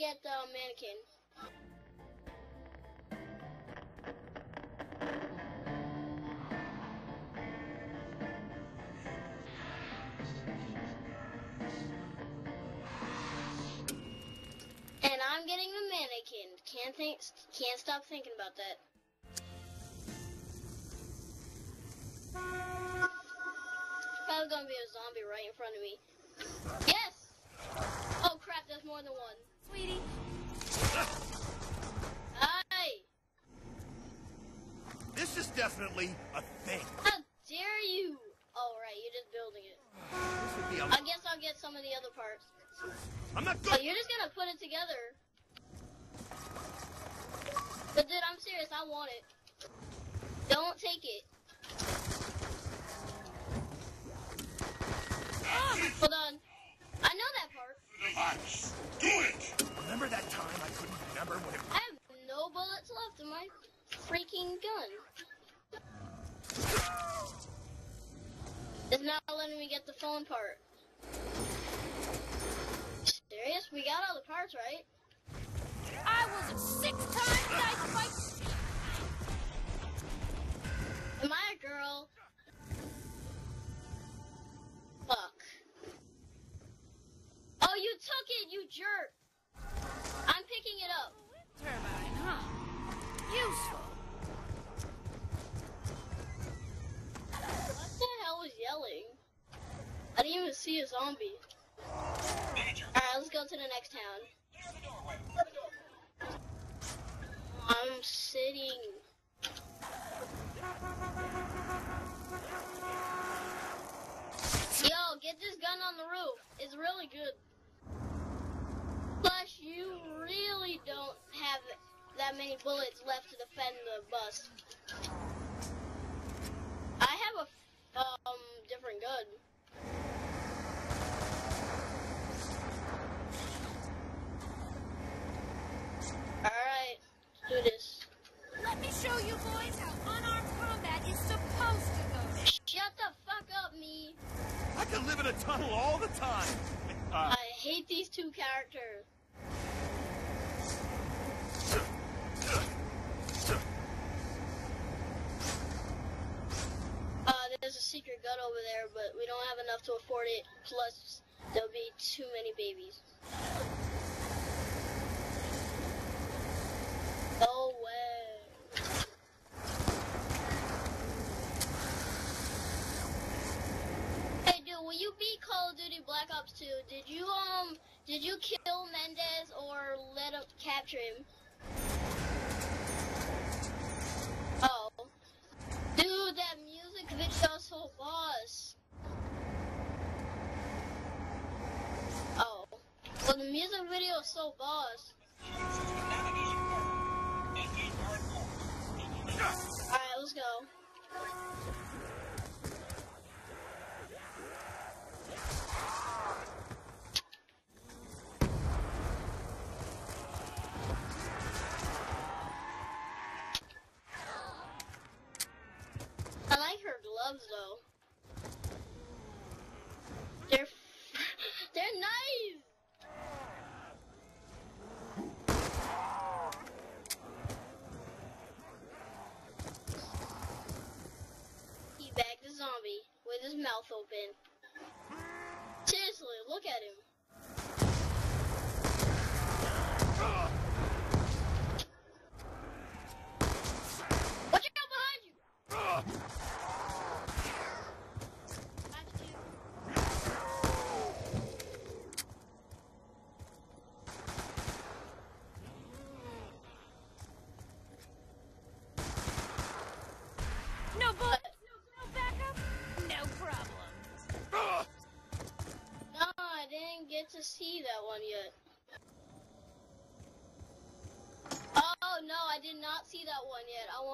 get the mannequin. And I'm getting the mannequin. Can't think, can't stop thinking about that. Probably gonna be a zombie right in front of me. Yes! Oh crap, there's more than one. Sweetie, Hi! This is definitely a thing. How dare you! Oh you're just building it. This would be a. I guess I'll get some of the other parts. I'm not good. you're just gonna put it together. But dude, I'm serious, I want it. Don't take it. Hold on. I know that part. Device. Do it! Remember that time I couldn't remember what it I have no bullets left in my freaking gun. It's not letting me get the phone part. Serious? We got all the parts, right? I was a six-time fight. Am I a girl? Fuck. Oh, you took it, you jerk! I'm picking it up. Turbine, huh? Useful. What the hell was yelling? I didn't even see a zombie. Alright, let's go to the next town. I'm sitting. Yo, get this gun on the roof. It's really good. Plus, you really don't have that many bullets left to defend the bus. I have a um different gun. Alright, let's do this. Let me show you boys how unarmed combat is supposed to go. Shut the fuck up, me. I could live in a tunnel all the time. Uh, I hate these two characters. Uh, there's a secret gun over there, but we don't have enough to afford it. Plus, there'll be too many babies. No way. Hey, dude, will you beat Call of Duty Black Ops 2? Did you um, did you kill Mendez or let him capture him? Oh, dude, that music video is so boss. Oh, well, the music video is so boss. All right, let's go.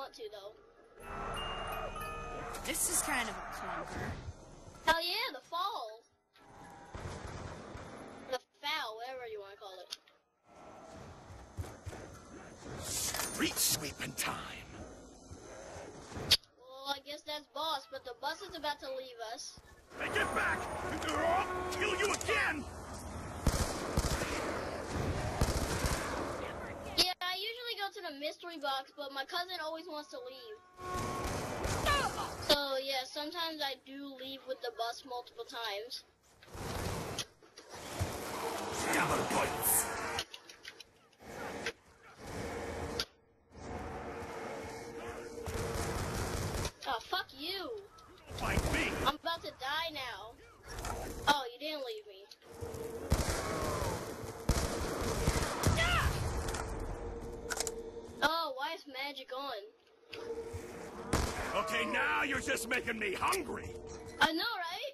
Want to though. This is kind of a clunker. Hell yeah, the fall. The foul, whatever you want to call it. street sweeping time. Well, I guess that's boss, but the bus is about to leave us. Hey, get back! Or I'll kill you again! Box, but my cousin always wants to leave. So yeah, sometimes I do leave with the bus multiple times. Bites. Oh, fuck you. Fight me. I'm about to die now. Oh, you didn't leave me. Oh, why is magic on? Okay, now you're just making me hungry. I know, right?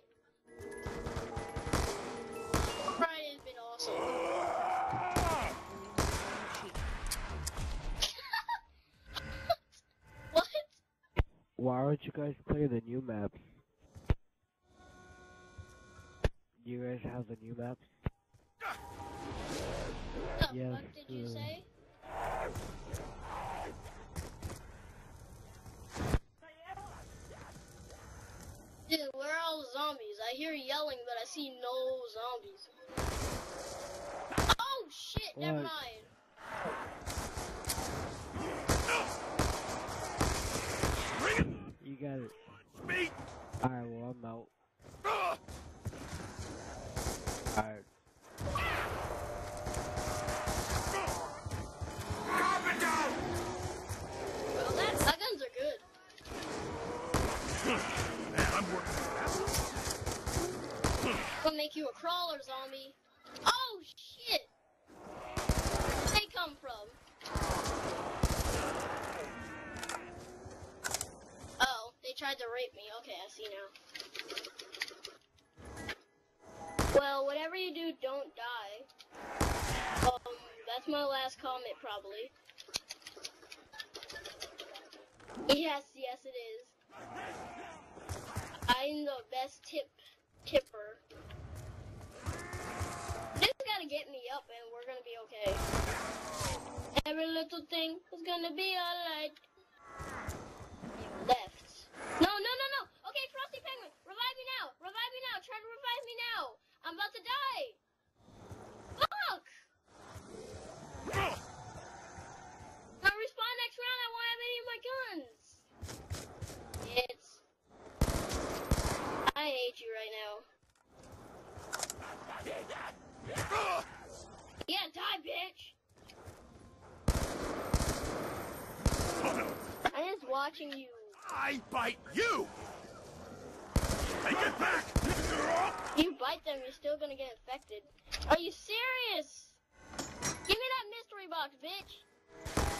Friday's been awesome. what? Why don't you guys play the new maps? Do you guys have the new maps? The Yes, fuck did you uh, say? Dude, where are all the zombies? I hear yelling, but I see no zombies. Oh shit, never mind. You got it. Me. Alright, well, I'm out. Ugh. Alright. Carpenter! Well, that's, my guns are good. Man, I'm working fast. Gonna make you a crawler zombie. Oh shit! Where'd they come from? Oh, they tried to rape me. Okay, I see now. Well, whatever you do, don't die. Um, that's my last comment, probably. Yes, yes, it is. I'm the best tip tipper. Gotta get me up, and we're gonna be okay. Every little thing is gonna be alright. Left. No, no, no, no. Okay, Frosty Penguin, revive me now. Revive me now. Try to revive me now. I'm about to die. Fuck. Ugh. I respawn next round. I won't have any of my guns. It's. I hate you right now. Ugh. Yeah, die, bitch. Oh, no. I'm just watching you. I bite you. Take it back. You bite them, you're still gonna get infected. Are you serious? Give me that mystery box, bitch.